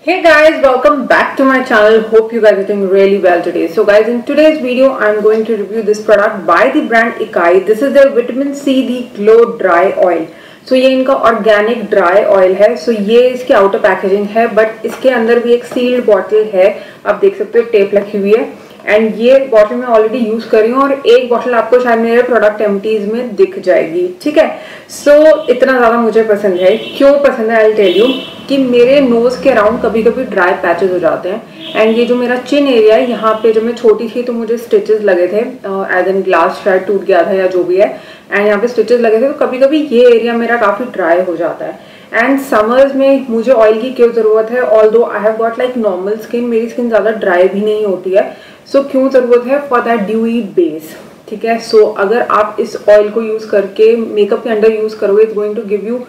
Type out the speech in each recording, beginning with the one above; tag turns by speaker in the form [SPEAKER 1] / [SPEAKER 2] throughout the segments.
[SPEAKER 1] Hey guys, welcome back to my channel. Hope you guys are doing really well today. So guys, in today's video, I'm going to review this product by the brand Ikai. This is their Vitamin C the Glow Dry Oil. so, ये इनका organic dry oil है so, ये इसकी outer packaging है but इसके अंदर भी एक सील्ड बॉटल है आप देख सकते हो टेप लगी हुई है एंड ये बॉटल मैं ऑलरेडी यूज़ कर हूँ और एक बॉटल आपको शायद मेरे प्रोडक्ट एमटीज में दिख जाएगी ठीक है? सो so, इतना ज़्यादा मुझे पसंद है। क्यों पसंद है आई टेल यू कि मेरे नोज़ के अराउंड कभी कभी ड्राई पैचेस हो जाते हैं। एंड ये जो मेरा चिन एरिया है यहाँ पे जब मैं छोटी थी तो मुझे स्टिचेस लगे थे एज एन ग्लास शायद टूट गया था या जो भी है। एंड यहाँ पे स्टिचेस लगे थे तो कभी कभी ये एरिया मेरा काफ़ी ड्राई हो जाता है। एंड समर्स में मुझे ऑयल की क्यों ज़रूरत है? Although I have got like normal skin मेरी स्किन ज़्यादा ड्राई भी नहीं होती है। सो so, क्यों ज़रूरत है? फॉर दैट ड्यूई बेस ठीक है? सो so, अगर आप इस ऑयल को यूज़ करके मेकअप के अंडर यूज़ करोगे it's going to give you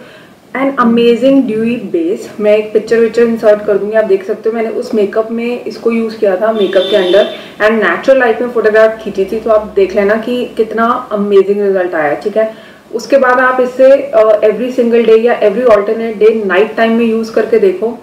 [SPEAKER 1] an amazing dewy base मैं एक पिक्चर विक्चर इंसर्ट कर दूँगी आप देख सकते हो मैंने उस मेकअप में इसको यूज़ किया था मेकअप के अंडर एंड नेचुरल लाइफ में फोटोग्राफ खींची थी तो आप देख लेना कि कितना अमेजिंग रिज़ल्ट आया ठीक है? उसके बाद आप इसे एवरी सिंगल डे या every alternate day night time में यूज़ करके देखो।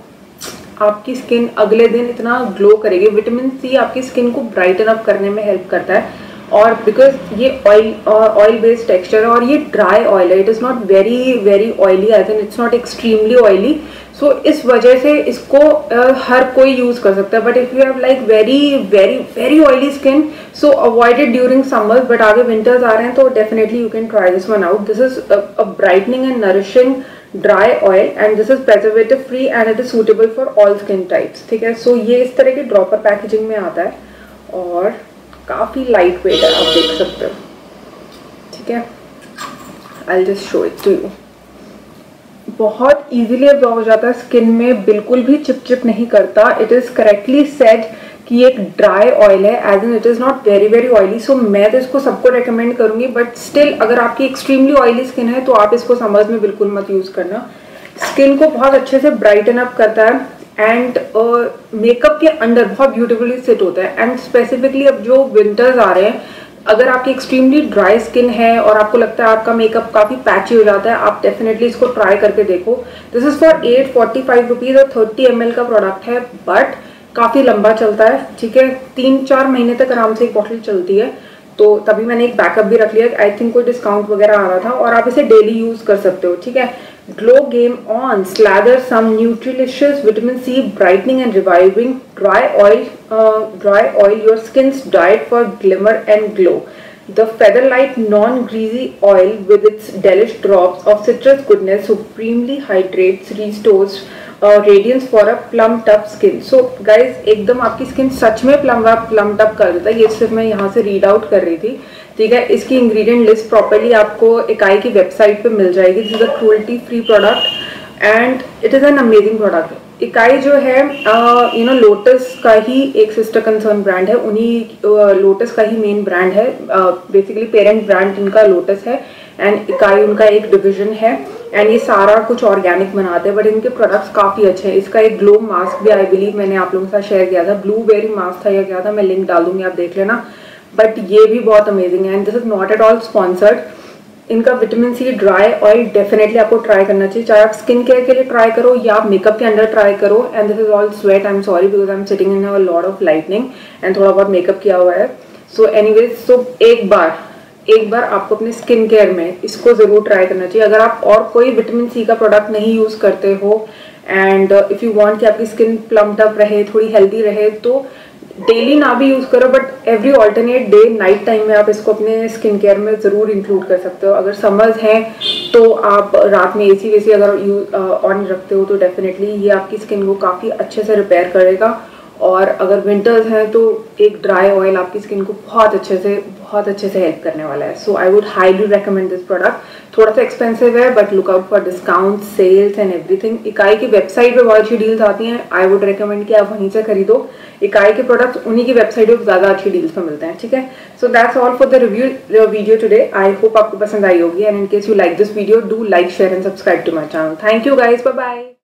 [SPEAKER 1] आपकी स्किन अगले दिन इतना ग्लो करेगी। विटामिन सी आपकी स्किन को ब्राइटन अप करने में हेल्प करता है। और बिकॉज़ ये ऑयल ऑयल बेस्ड टेक्सचर है और ये ड्राई ऑयल है it is not very very oily I think it's not extremely oily so इस वजह से इसको uh, हर कोई यूज़ कर सकता है but if you have like very very very oily skin so avoided during summer but आगे विंटर्स आ रहे हैं तो definitely you can try this one out this is a brightening and nourishing dry oil and this is preservative free and it is suitable for all skin types ठीक है? सो so, ये इस तरह के ड्रॉपर पैकेजिंग में आता है और काफ़ी लाइट वेट है, आप देख सकते हो। ठीक है? I just show it to you बहुत इजीली अब हो जाता है स्किन में बिल्कुल भी चिप चिप नहीं करता। इट इज़ करेक्टली सेट कि एक ड्राई ऑयल है as an it is not very very oily so मैं तो इसको सबको रेकमेंड करूँगी बट स्टिल अगर आपकी एक्सट्रीमली ऑयली स्किन है तो आप इसको समझ में बिल्कुल मत यूज़ करना। स्किन को बहुत अच्छे से ब्राइटन अप करता है। एंड मेकअप uh, के अंडर बहुत ब्यूटीफुली सेट होता है. एंड स्पेसिफिकली अब जो विंटर्स आ रहे हैं अगर आपकी एक्सट्रीमली ड्राई स्किन है और आपको लगता है आपका मेकअप काफ़ी पैची हो जाता है आप डेफिनेटली इसको ट्राई करके देखो. This is for eight forty five rupees और थर्टी एम का प्रोडक्ट है बट काफ़ी लंबा चलता है. ठीक है? तीन चार महीने तक आराम से एक बॉटल चलती है. तो तभी मैंने एक बैकअप भी रख लिया. आई थिंक कोई डिस्काउंट वगैरह आ रहा था और आप इसे डेली यूज़ कर सकते हो. ठीक है? Glow Game On slather some Nutrilicious Vitamin C brightening and reviving dry oil uh, dry oil your skin's diet for glimmer and glow. The Featherlight non-greasy oil with its delish drops of citrus goodness supremely hydrates, restores radiance for a plump up skin so guys एकदम आपकी skin सच में plum plum टप कर देता है। ये सिर्फ़ मैं यहाँ से रीड आउट कर रही थी। ठीक है इसकी इंग्रेडिएंट लिस्ट प्रॉपरली आपको इकाई की वेबसाइट पे मिल जाएगी। This is a cruelty free product and it is an amazing product इकाई जो है यू नो लोटस का ही एक सिस्टर कंसर्न ब्रांड है। उन्हीं लोटस uh, का ही मेन ब्रांड है। बेसिकली पेरेंट ब्रांड इनका लोटस है। एंड इकाई उनका एक डिविजन है। एंड ये सारा कुछ ऑर्गेनिक बनाते हैं बट इनके प्रोडक्ट्स काफ़ी अच्छे हैं। इसका एक ग्लो मास्क भी आई बिलीव मैंने आप लोगों के साथ शेयर किया था। ब्लू बेरी मास्क था या क्या था, मैं लिंक डाल दूँगी, आप देख लेना। बट ये भी बहुत अमेजिंग है and this is not at all sponsored इनका vitamin C dry oil definitely आपको ट्राई करना चाहिए। चाहे आप स्किन केयर के लिए ट्राई करो या आप मेकअप के अंदर ट्राई करो and this is all sweat I am sorry because I am sitting in lot of lighting and थोड़ा बहुत मेकअप किया हुआ है। सो एनी सो एक बार एक बार आपको अपने स्किन केयर में इसको ज़रूर ट्राई करना चाहिए। अगर आप और कोई विटामिन सी का प्रोडक्ट नहीं यूज़ करते हो एंड इफ़ यू वांट कि आपकी स्किन प्लम्ड अप रहे, थोड़ी हेल्दी रहे तो डेली ना भी यूज़ करो but every alternate day night time में आप इसको अपने स्किन केयर में ज़रूर इंक्लूड कर सकते हो। अगर समर्स हैं तो आप रात में एसी वेसी अगर यूज़ ऑन रखते हो तो डेफिनेटली ये आपकी स्किन को काफ़ी अच्छे से रिपेयर करेगा। और अगर विंटर्स हैं तो एक ड्राई ऑयल आपकी स्किन को बहुत अच्छे से, बहुत अच्छे से हेल्प करने वाला है। So I would highly recommend this product थोड़ा सा एक्सपेंसिव है but look out for discount sales and everything इकाई की वेबसाइट पे बहुत अच्छी डील्स आती हैं। आई वुड रिकमेंड कि आप वहीं से खरीदो। इकाई के प्रोडक्ट्स उन्हीं की वेबसाइट पर ज़्यादा अच्छी डील्स पे मिलते हैं, ठीक है? So that's all for the review video today I hope आपको पसंद आई होगी and in case you like this video do like share and subscribe to my channel thank you guys bye